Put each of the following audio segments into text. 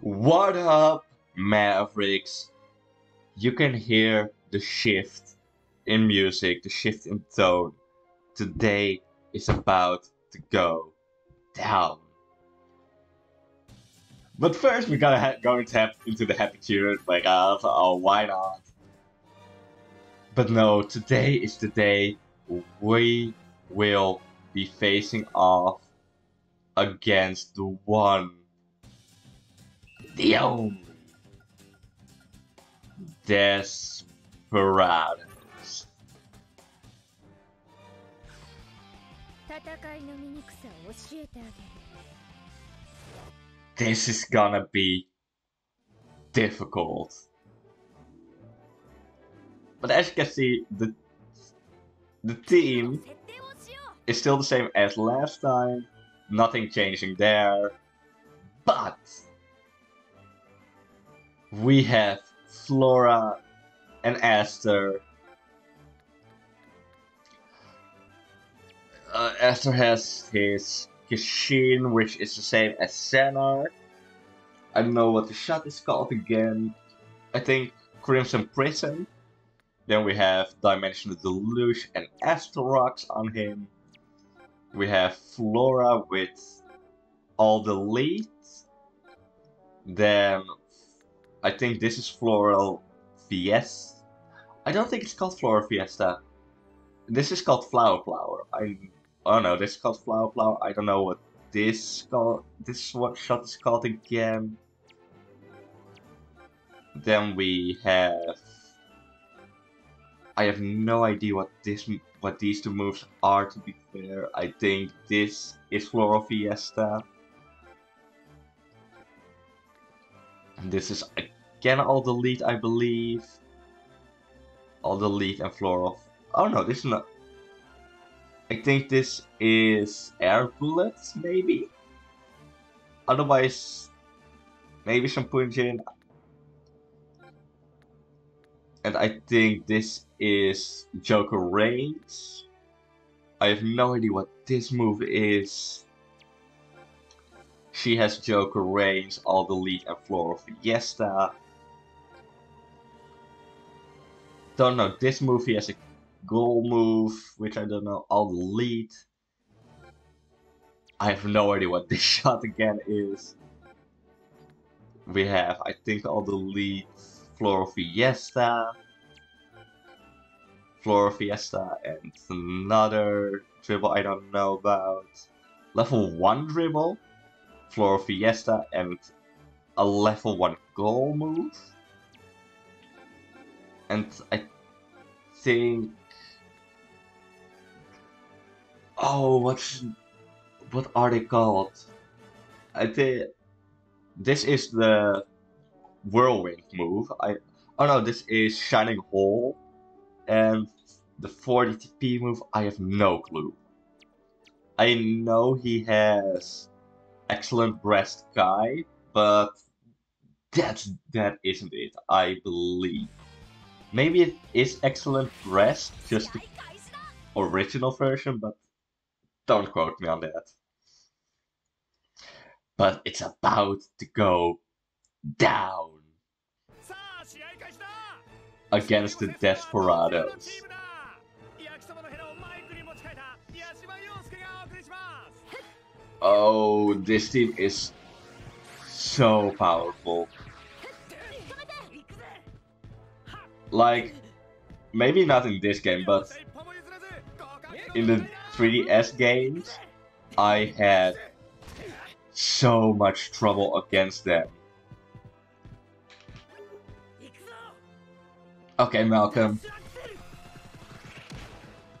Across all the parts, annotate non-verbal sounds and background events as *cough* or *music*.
What up, Mavericks? You can hear the shift in music, the shift in tone. Today is about to go down. But first, we gotta ha go into, into the happy tune. Like, uh, oh, why not? But no, today is the day we will be facing off against the one, Theo. Desperados. This is gonna be difficult. But as you can see, the the team is still the same as last time. Nothing changing there. But we have Flora and Aster. Uh, Esther has his Kishin, which is the same as Senar. I don't know what the shot is called again. I think Crimson Prison. Then we have Dimensional Deluge and Asterox on him. We have Flora with all the leads. Then I think this is Floral Fiesta. I don't think it's called Floral Fiesta. This is called Flower Flower. I oh no, this is called Flower Flower. I don't know what this called. This what shot is called again. Then we have. I have no idea what this what these two moves are. To be fair, I think this is Floral Fiesta. This is again all the lead, I believe. All the lead and Floral. Oh no, this is not. I think this is air bullets, maybe. Otherwise, maybe some punching. And I think this is Joker Reigns. I have no idea what this move is. She has Joker Reigns, all the lead and Floral Fiesta. Don't know, this move he has a goal move, which I don't know, all the lead. I have no idea what *laughs* this shot again is. We have, I think, all the lead Floral Fiesta. Floral Fiesta and another dribble I don't know about. Level 1 dribble, Floral Fiesta and a level 1 goal move. And I think Oh, what's what are they called? I think this is the whirlwind move. I oh no, this is shining hole, and the 40 TP move. I have no clue. I know he has excellent breast guy, but that's that isn't it, I believe. Maybe it is excellent breast, just the original version, but don't quote me on that. But it's about to go down against the Desperados. Oh, this team is so powerful. Like, maybe not in this game, but in the 3DS games, I had so much trouble against them. Okay, Malcolm.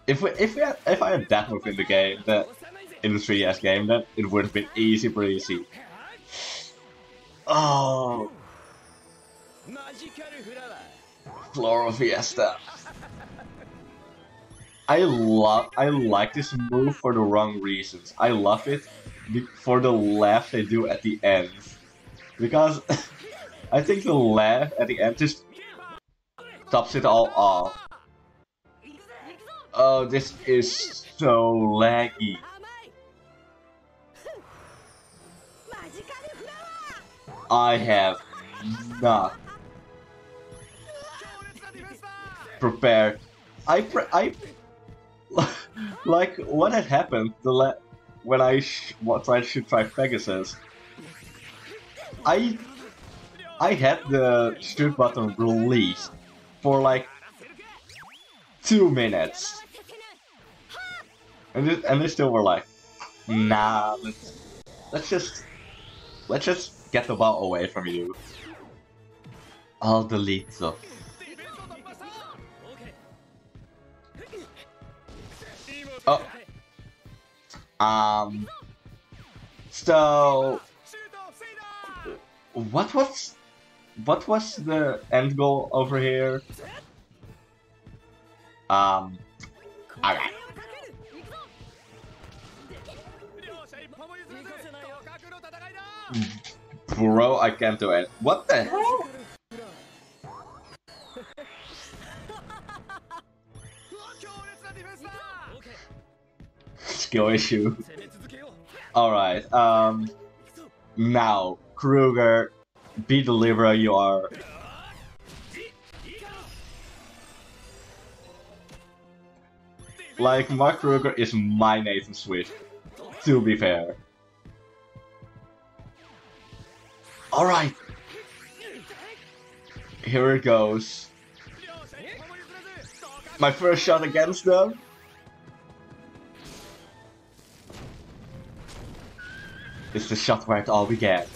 If we, if we had, if I had that move in the game, that in the 3DS game then, it would have been easy breezy. Oh. Floral Fiesta. I love, I like this move for the wrong reasons. I love it for the laugh they do at the end. Because *laughs* I think the laugh at the end just tops it all off. Oh, this is so laggy. I have not prepared. I pre I *laughs* like what had happened the la when I sh tried to try Pegasus. I I had the shoot button released for like two minutes, and and they still were like, nah, let's let's just let's just get the ball away from you. I'll delete them. Oh. oh. Um. So. What was. What was the end goal over here? Um. Alright. Hmm. Bro, I can't do it. What the hell? Skill issue. Alright, um... Now, Kruger, be the Libra you are. Like, my Kruger is my Nathan Swift, to be fair. Alright. Here it goes. My first shot against them. It's the shot where all we get.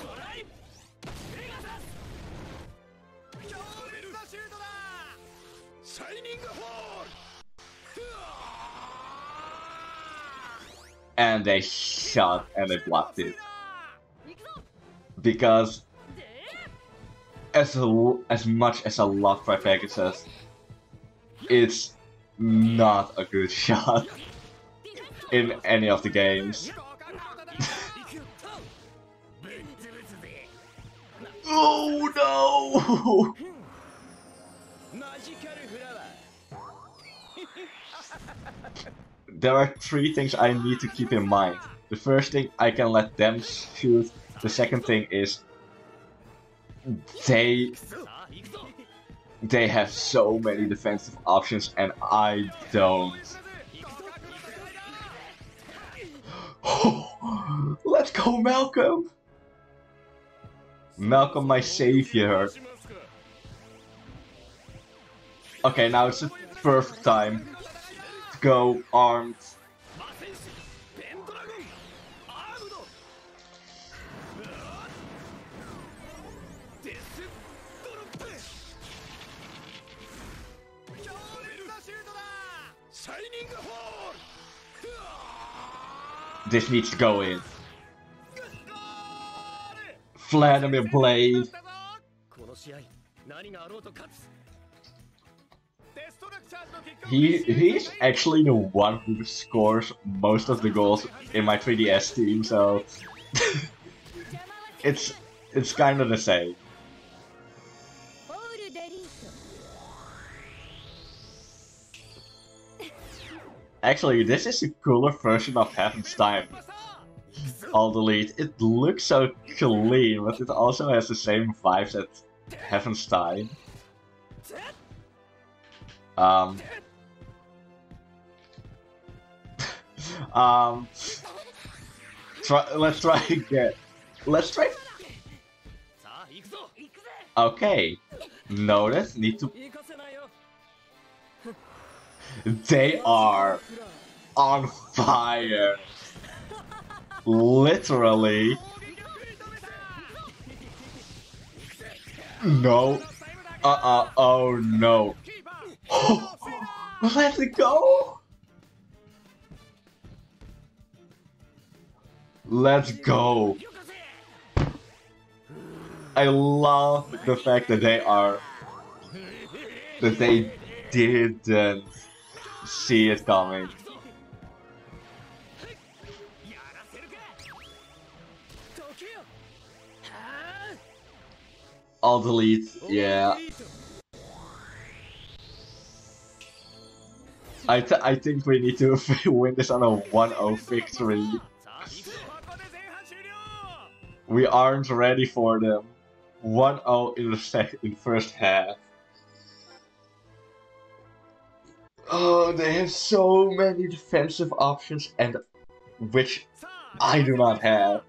And they shot and they blocked it. Because as a, as much as I love my Pegasus, it's not a good *laughs* shot in any of the games. *laughs* oh no! *laughs* there are three things I need to keep in mind. The first thing I can let them shoot. The second thing is they they have so many defensive options and I don't. *gasps* Let's go, Malcolm! Malcolm, my savior. Okay, now it's the perfect time to go armed This needs to go in. Vladimir Blade. He he's actually the one who scores most of the goals in my 3DS team, so *laughs* it's it's kind of the same. Actually, this is a cooler version of Heaven's Time. I'll delete. It looks so clean, but it also has the same vibes as Heaven's Time. Um. *laughs* um. Try, let's try again. Let's try. Okay. Notice, need to they are on fire. Literally. No. Uh-uh. Oh, no. *gasps* Let's go. Let's go. I love the fact that they are... That they didn't she is coming. I'll delete, yeah. I, th I think we need to *laughs* win this on a 1-0 victory. We aren't ready for them. 1-0 in the in first half. Oh, they have so many defensive options, and which I do not have.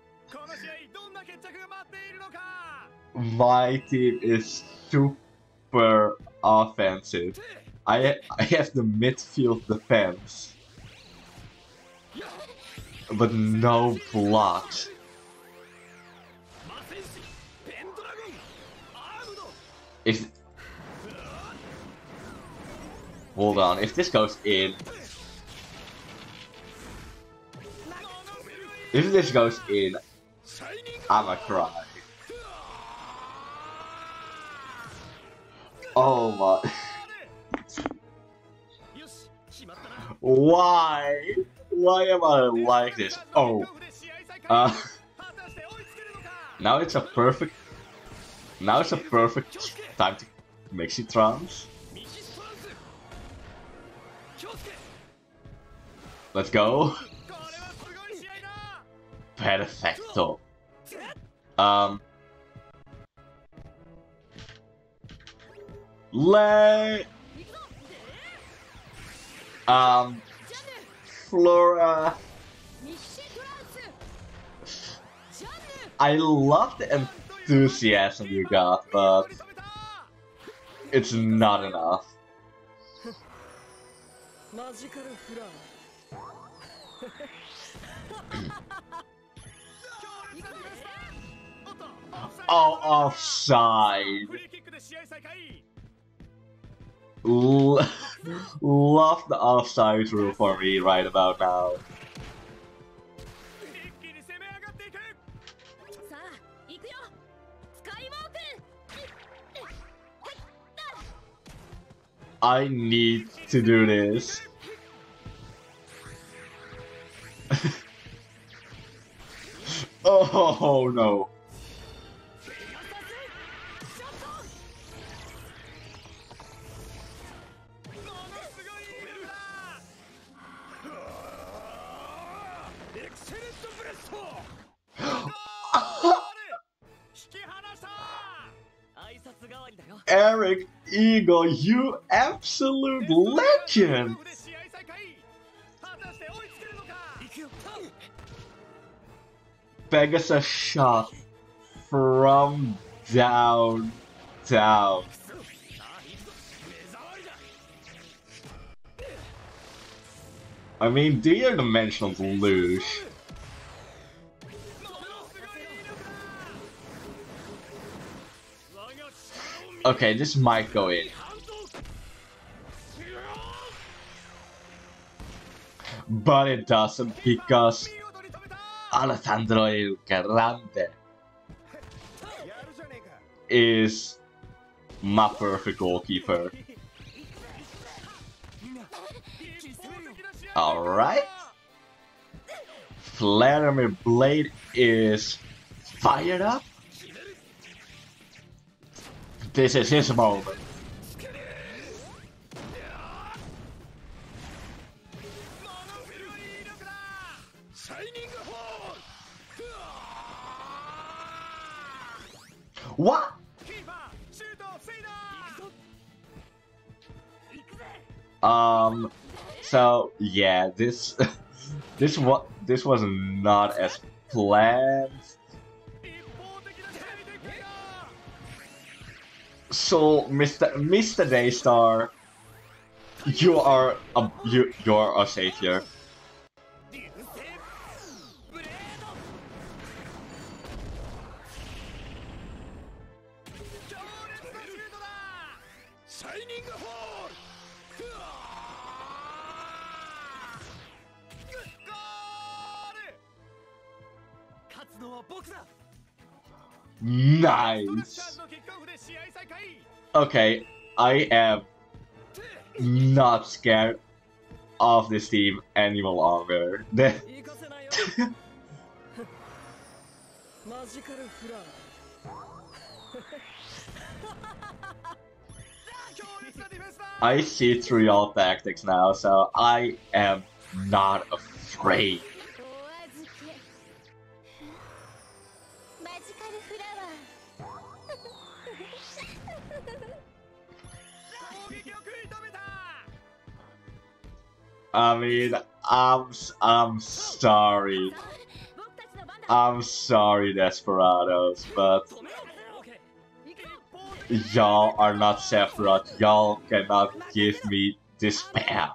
My team is super offensive. I I have the midfield defense, but no blocks. If Hold on, if this goes in... If this goes in, I'ma cry. Oh my... Why? Why am I like this? Oh. Uh, now it's a perfect... Now it's a perfect time to make it trance. Let's go. Perfecto. Um. Let. Um. Flora. I love the enthusiasm you got, but it's not enough. Magical oh, offside. *laughs* Love the offside rule for me right about now. I need to do this. *laughs* oh no. Eagle, you absolute legend! Vegas a shot from down, down. I mean, do your dimensionals? Okay, this might go in. But it doesn't because Alessandro El Grande is my perfect goalkeeper. Alright. Vladimir Blade is fired up. This is his moment. What? Um, so yeah, this *laughs* this what this was not as planned So, Mr. Mr. Daystar, you are a you you're a savior. Nice. Okay, I am not scared of this team any longer. *laughs* I see through your tactics now, so I am not afraid. I mean, I'm I'm sorry. I'm sorry, Desperados, but y'all are not Sephiroth. Y'all cannot give me despair.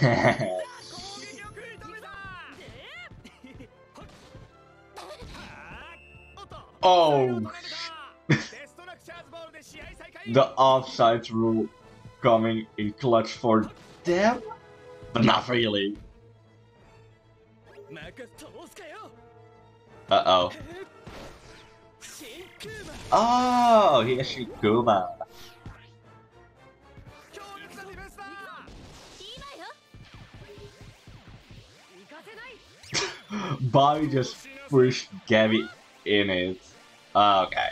Hehehe *laughs* Oh! *laughs* the offside rule coming in clutch for them? But not really. Uh-oh. Oh, here's *laughs* Shikuba. Bobby just pushed Gabby in it. Oh, okay.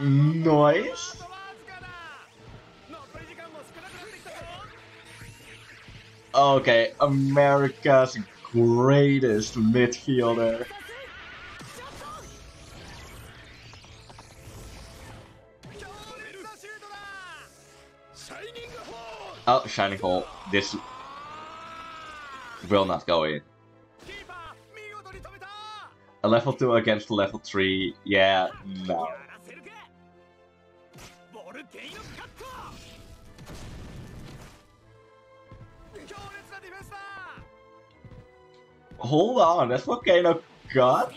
Nice. Okay, America's greatest midfielder. Oh, Shining Hole. This will not go in. A level 2 against a level 3, yeah, no. Hold on, that's Volcano got?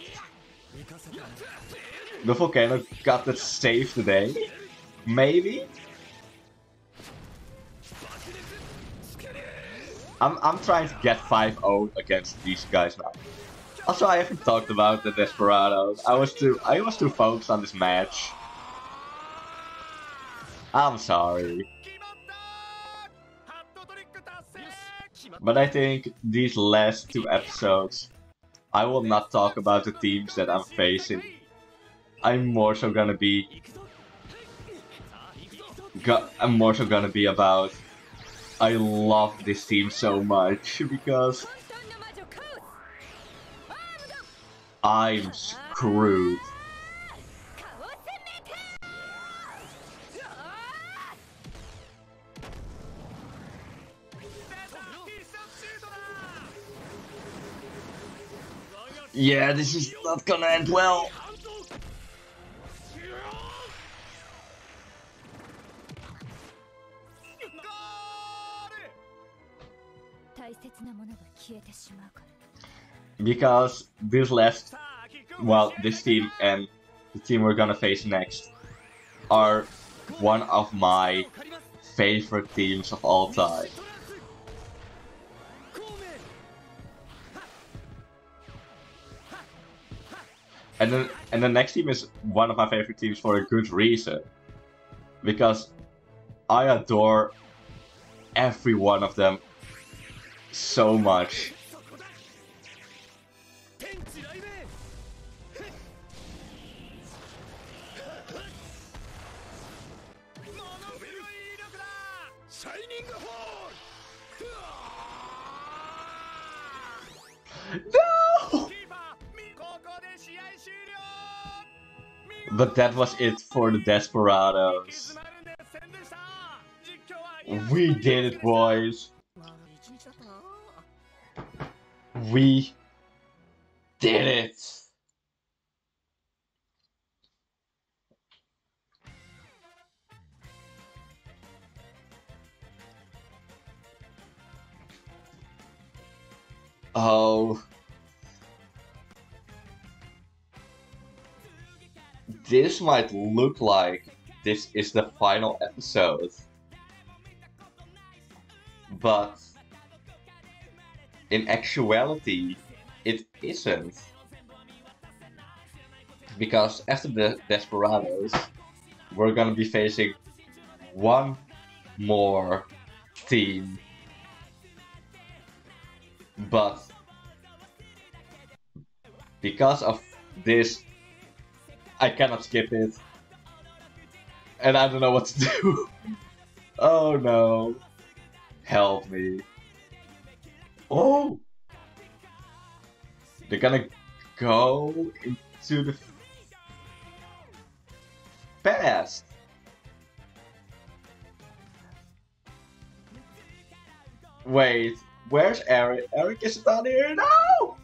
The Volcano got that save today? Maybe? I'm I'm trying to get 5-0 against these guys now. Also, I haven't talked about the Desperados. I was too I was too focused on this match. I'm sorry. But I think these last two episodes, I will not talk about the teams that I'm facing. I'm more so gonna be... I'm more so gonna be about I love this team so much *laughs* because I'm screwed. Yeah, this is not gonna end well. Because this last, well, this team and the team we're gonna face next are one of my favorite teams of all time. And then and the next team is one of my favorite teams for a good reason. Because I adore every one of them so much. But that was it for the Desperados. We did it, boys. We did it. Oh. This might look like this is the final episode. But in actuality, it isn't. Because after the Desperados, we're gonna be facing one more team. But because of this, I cannot skip it. and I don't know what to do. *laughs* oh no. Help me. Oh! They're gonna go into the past. Wait, where's Eric? Eric is down here. No!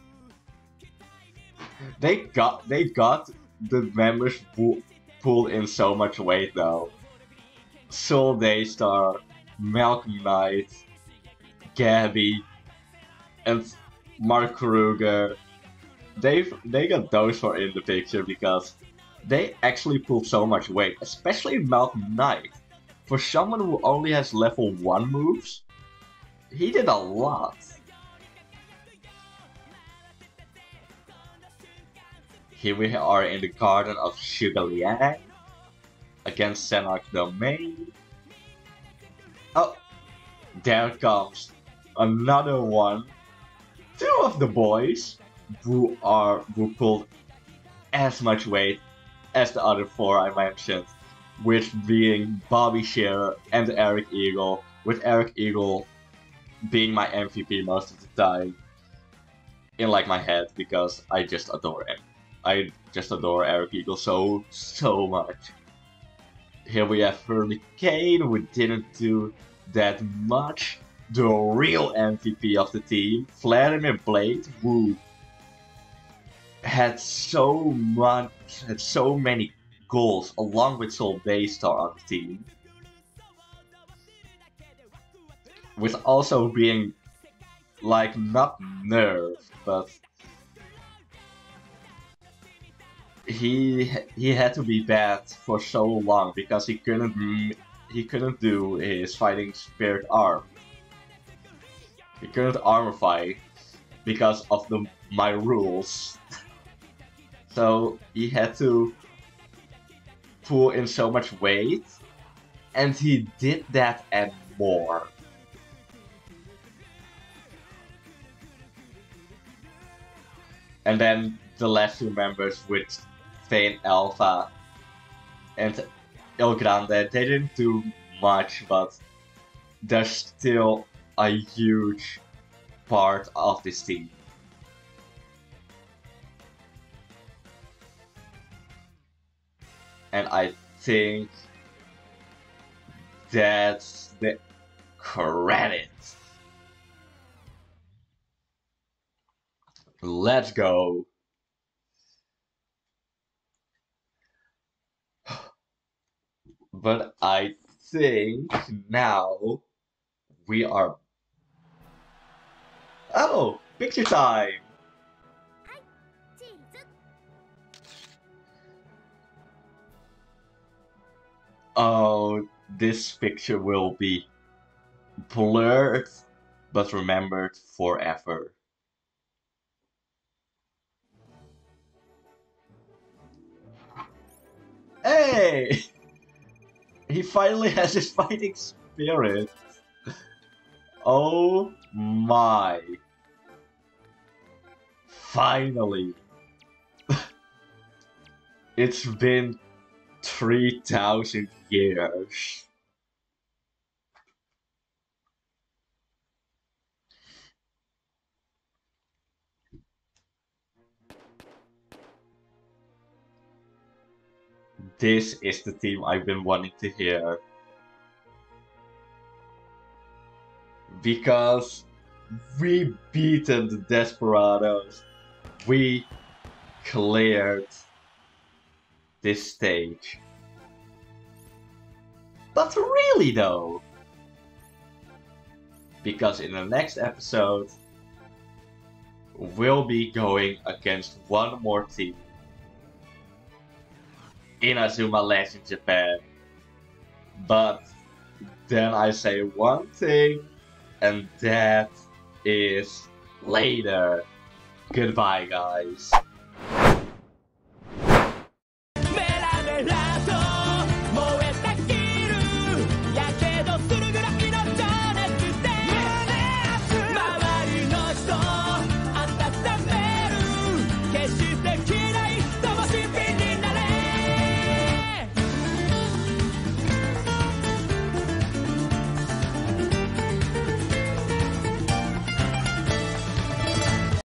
They got they got the members pull, pulled in so much weight though. Soul Daystar, Malcolm Knight, Gabby, and Mark Kruger. They they got those four in the picture because they actually pulled so much weight, especially Malcolm Knight. For someone who only has level 1 moves, he did a lot. Here we are in the garden of Zhuge Liang against Zanark Domain. Oh, there comes another one. Two of the boys who are who pulled as much weight as the other four I mentioned, which being Bobby Shearer and Eric Eagle, with Eric Eagle being my MVP most of the time in like my head because I just adore him. I just adore Eric Eagle so so much. Here we have Hurricane who didn't do that much. The real MVP of the team, Vladimir Blade, who had so much, had so many goals along with Soul Daystar on the team. With also being like not nerfed, but he he had to be bad for so long because he couldn't he couldn't do his fighting spirit arm. He couldn't fight because of the my rules. *laughs* so he had to pull in so much weight, and he did that and more. And then the last two members with Fane Alpha and El Grande, they didn't do much, but they're still a huge part of this team. And I think that's the credits. Let's go. But I think now we are. Oh, picture time! Oh, this picture will be blurred but remembered forever. Hey! *laughs* He finally has his fighting spirit. Oh my. Finally. *laughs* it's been 3000 years. This is the team I've been wanting to hear. Because we beaten the Desperados. We cleared this stage. But really though, because in the next episode, we'll be going against one more team Inazuma Legend Japan. But then I say one thing, and that is later. Goodbye, guys.